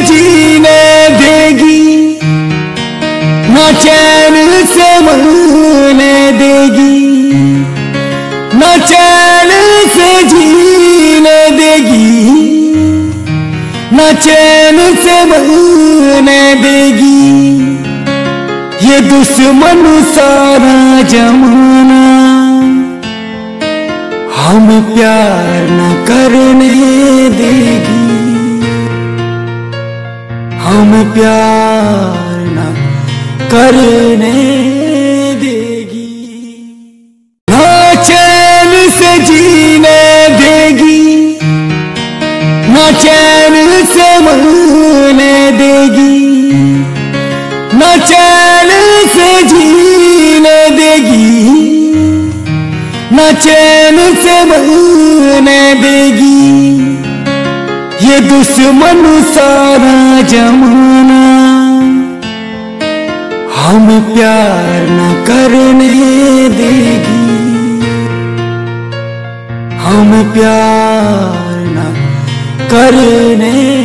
जीने देगी, न चैन से मरने देगी, न चैन से जीने देगी, न चैन से मरने देगी। ये दुश्मन सारा जमाना हम प्यार न करने देगी। हम प्यार न करने देगी। ना चैन से जीने देगी, ना चैन से मरने देगी, न चैन से जीने देगी, न चैन से मरने देगी। ये दुश्मन सारा जमाना। हम प्यार न करने देगी। हम प्यार न करने